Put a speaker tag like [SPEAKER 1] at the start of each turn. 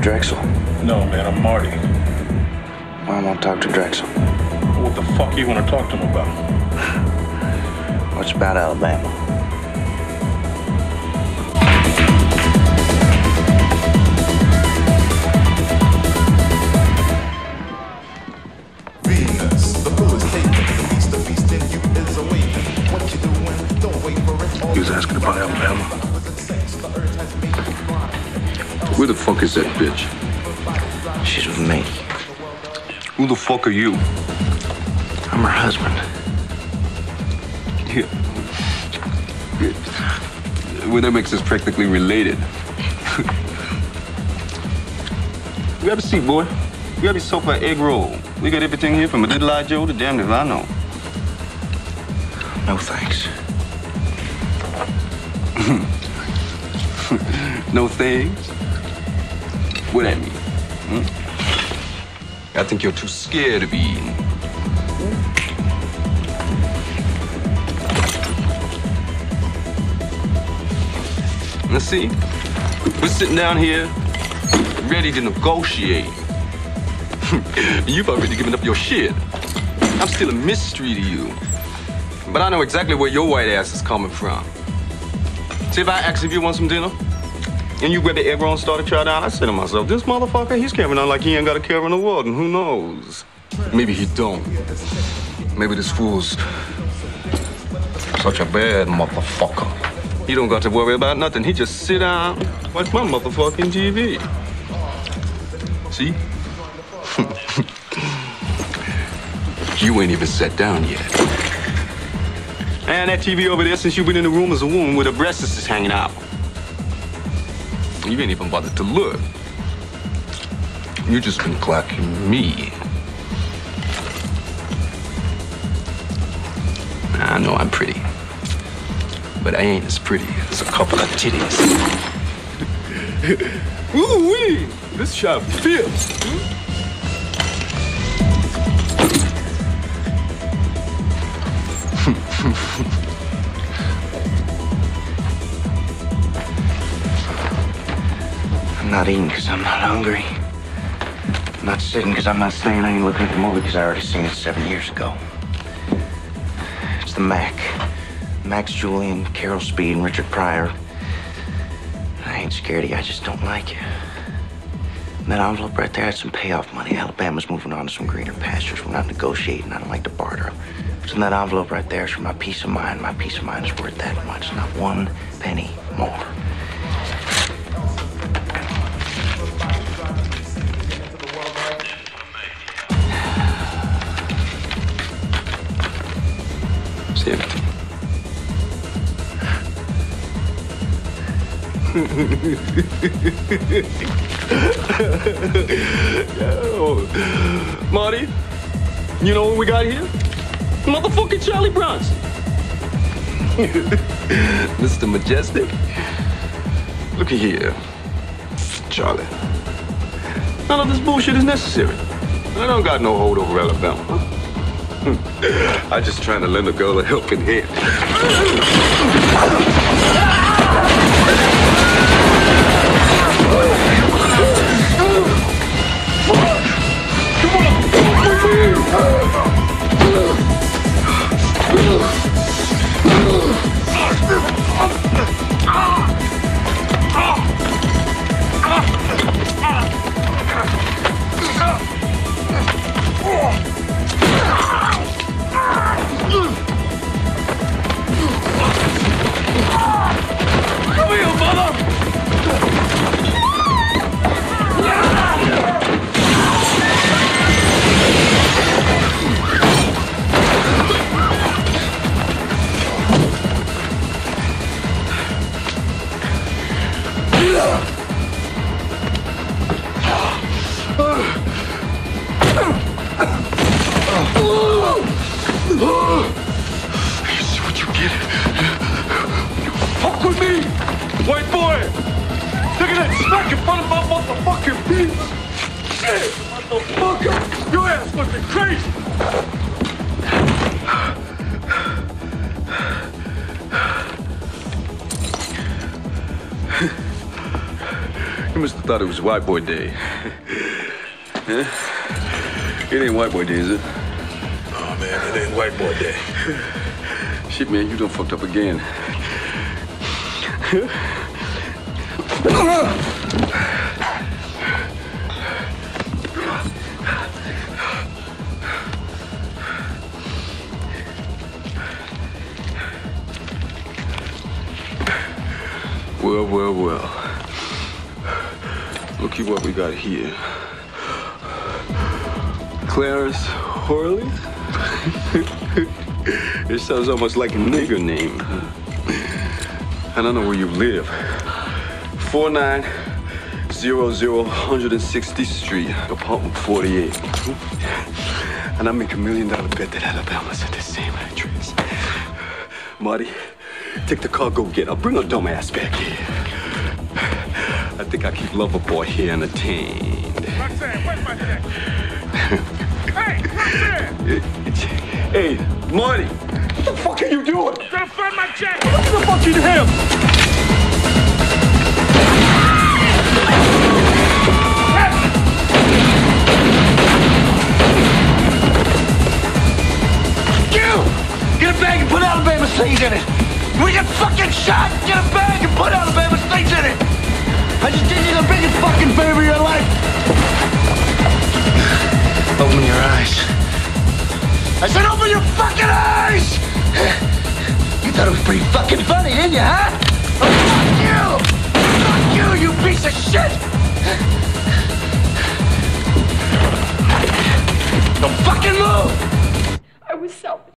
[SPEAKER 1] Drexl?
[SPEAKER 2] No, man, I'm Marty.
[SPEAKER 1] Well, I want to talk to Drexl.
[SPEAKER 2] What the fuck you want to talk to him about?
[SPEAKER 1] What's about Alabama? She's with me.
[SPEAKER 3] Who the fuck are you?
[SPEAKER 1] I'm her husband.
[SPEAKER 3] Well, that makes us practically related. Grab a seat, boy. Grab yourself an egg roll. We got everything here from a little eye Joe to damned if I know.
[SPEAKER 1] No thanks.
[SPEAKER 3] No thanks. What that mean? Hmm? I think you're too scared to be eaten. Let's see. We're sitting down here, ready to negotiate. You've already given up your shit. I'm still a mystery to you. But I know exactly where your white ass is coming from. See, if I ask if you want some dinner, and you grab the egg roll and start to try down, I said to myself, this motherfucker, he's carrying on like he ain't got a care in the world, and who knows? Maybe he don't. Maybe this fool's such a bad motherfucker. He don't got to worry about nothing. He just sit down, watch my motherfucking TV. See? you ain't even sat down yet. And that TV over there, since you've been in the room, is a woman with her breasts is hanging out. You ain't even bothered to look. You just been clocking me. I know I'm pretty, but I ain't as pretty as a couple of titties. Ooh wee! This shot fierce.
[SPEAKER 1] I'm not eating because I'm not hungry. I'm not sitting because I'm not staying. I ain't looking at the movie because I already seen it seven years ago. It's the Mack. Max Julien, Carol Speed, and Richard Pryor. I ain't scared of you. I just don't like you. And that envelope right there had some payoff money. Alabama's moving on to some greener pastures. We're not negotiating. I don't like to barter. What's in that envelope right there is for my peace of mind. My peace of mind is worth that much. Not one penny more.
[SPEAKER 3] Yo. Marty, you know what we got here? Motherfucking Charlie Bronson. Mr. Majestyk. Looky here, Charlie. None of this bullshit is necessary. I don't got no hold over Alabama. I just trying to lend a girl a helping hand. Motherfucker, your ass fucking crazy. Must have thought it was White Boy Day. huh? It ain't White Boy Day, is it?
[SPEAKER 2] Oh, man, it ain't white boy day.
[SPEAKER 3] Shit, man, you done fucked up again. Well, well, well. Looky what we got here. Clarence Worley? it sounds almost like a nigger name. I don't know where you live. 4900 160th Street, apartment 48. And I make a million dollar bet that Alabama's at the same address. Marty, take the car, go get her. Bring her dumb ass back here. I think I keep Loverboy here entertained.
[SPEAKER 2] Roxanne, where's my check? hey, Roxanne!
[SPEAKER 3] Hey, Marty, what the fuck are you doing?
[SPEAKER 2] Gotta find my check!
[SPEAKER 3] What the fuck you him?
[SPEAKER 1] You! Get a bag and put Alabama stains in it! We get fucking shot! Get a bag and put Alabama stains in it! I just did you the biggest fucking favor of your life! Open your eyes. I said open your fucking eyes! You thought it was pretty fucking funny, didn't you, huh? Oh, fuck you! Fuck you, you piece of shit! Don't fucking move!